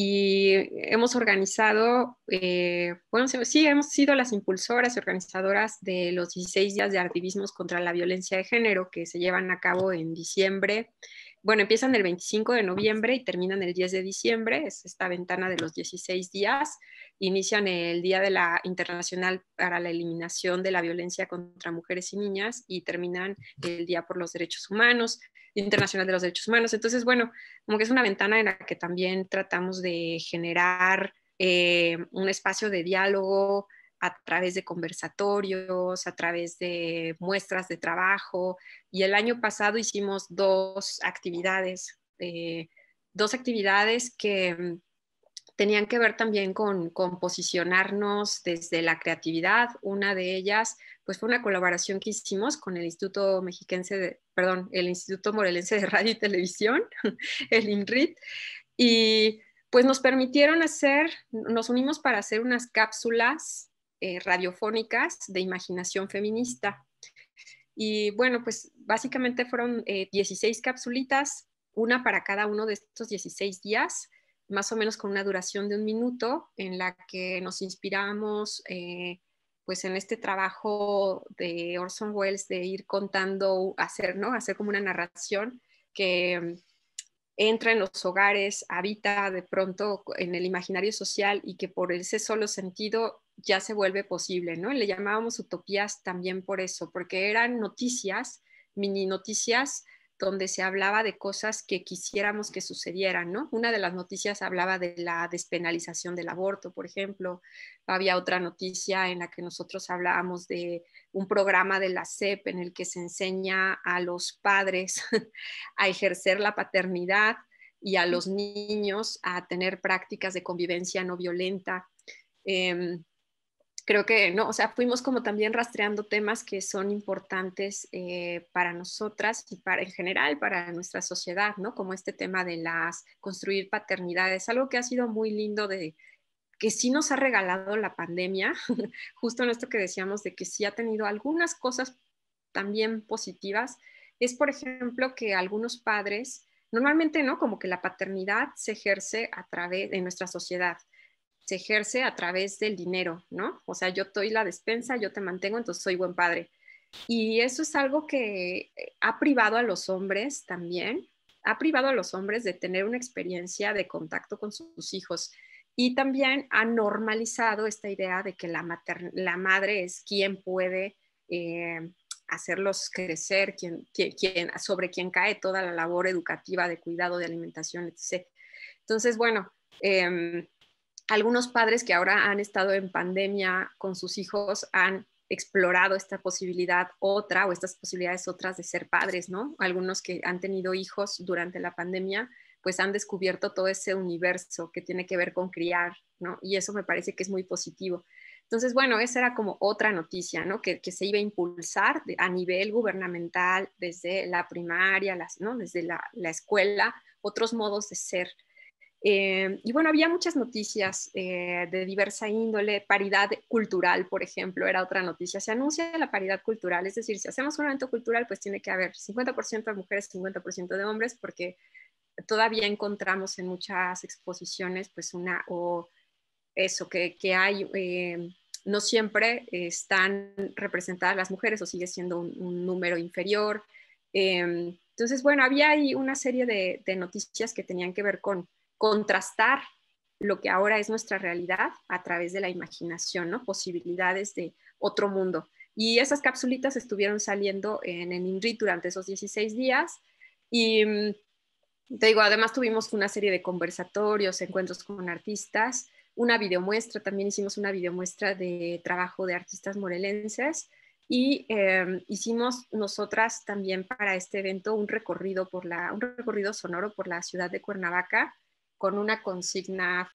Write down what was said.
y hemos organizado, eh, bueno, sí, hemos sido las impulsoras y organizadoras de los 16 días de activismos contra la violencia de género que se llevan a cabo en diciembre. Bueno, empiezan el 25 de noviembre y terminan el 10 de diciembre, es esta ventana de los 16 días. Inician el Día de la Internacional para la Eliminación de la Violencia contra Mujeres y Niñas y terminan el Día por los Derechos Humanos. Internacional de los Derechos Humanos. Entonces, bueno, como que es una ventana en la que también tratamos de generar eh, un espacio de diálogo a través de conversatorios, a través de muestras de trabajo. Y el año pasado hicimos dos actividades, eh, dos actividades que tenían que ver también con, con, posicionarnos desde la creatividad. Una de ellas, pues fue una colaboración que hicimos con el Instituto Mexiquense de, perdón, el Instituto Morelense de Radio y Televisión, el INRIT, y pues nos permitieron hacer, nos unimos para hacer unas cápsulas eh, radiofónicas de imaginación feminista. Y bueno, pues básicamente fueron 16 eh, cápsulitas, una para cada uno de estos 16 días más o menos con una duración de un minuto, en la que nos inspiramos eh, pues en este trabajo de Orson Welles de ir contando, hacer, ¿no? hacer como una narración que entra en los hogares, habita de pronto en el imaginario social y que por ese solo sentido ya se vuelve posible, ¿no? Le llamábamos utopías también por eso, porque eran noticias, mini noticias donde se hablaba de cosas que quisiéramos que sucedieran, ¿no? Una de las noticias hablaba de la despenalización del aborto, por ejemplo. Había otra noticia en la que nosotros hablábamos de un programa de la SEP en el que se enseña a los padres a ejercer la paternidad y a los niños a tener prácticas de convivencia no violenta. Em, creo que, no, o sea, fuimos como también rastreando temas que son importantes eh, para nosotras y para en general para nuestra sociedad, ¿no? Como este tema de las construir paternidades, algo que ha sido muy lindo de que sí nos ha regalado la pandemia, justo en esto que decíamos de que sí ha tenido algunas cosas también positivas, es por ejemplo que algunos padres, normalmente, ¿no? Como que la paternidad se ejerce a través de nuestra sociedad se ejerce a través del dinero, ¿no? O sea, yo doy la despensa, yo te mantengo, entonces soy buen padre. Y eso es algo que eh, ha privado a los hombres también, ha privado a los hombres de tener una experiencia de contacto con sus hijos. Y también ha normalizado esta idea de que la, madre es quien puede eh, hacerlos crecer, quien, quien, sobre quien cae toda la labor educativa de cuidado, de alimentación, etc. Entonces, bueno, eh, algunos padres que ahora han estado en pandemia con sus hijos han explorado esta posibilidad otra o estas posibilidades otras de ser padres, ¿no? Algunos que han tenido hijos durante la pandemia, pues han descubierto todo ese universo que tiene que ver con criar, ¿no? Y eso me parece que es muy positivo. Entonces, bueno, esa era como otra noticia, ¿no? Que, se iba a impulsar a nivel gubernamental, desde la primaria, las, ¿no? Desde la, la escuela, otros modos de ser eh, y bueno, había muchas noticias eh, de diversa índole, paridad cultural, por ejemplo, era otra noticia. Se anuncia la paridad cultural, es decir, si hacemos un evento cultural, pues tiene que haber 50% de mujeres, 50% de hombres, porque todavía encontramos en muchas exposiciones, pues una, o eso, que, que hay, eh, no siempre están representadas las mujeres o sigue siendo un, número inferior. entonces, bueno, había ahí una serie de, de noticias que tenían que ver con contrastar lo que ahora es nuestra realidad a través de la imaginación, ¿no? Posibilidades de otro mundo. Y esas capsulitas estuvieron saliendo en el INRIT durante esos 16 días. Y mm, te digo, además tuvimos una serie de conversatorios, encuentros con artistas, una videomuestra, también hicimos una videomuestra de trabajo de artistas morelenses y em, hicimos nosotras también para este evento un recorrido por la, un recorrido sonoro por la ciudad de Cuernavaca con una consigna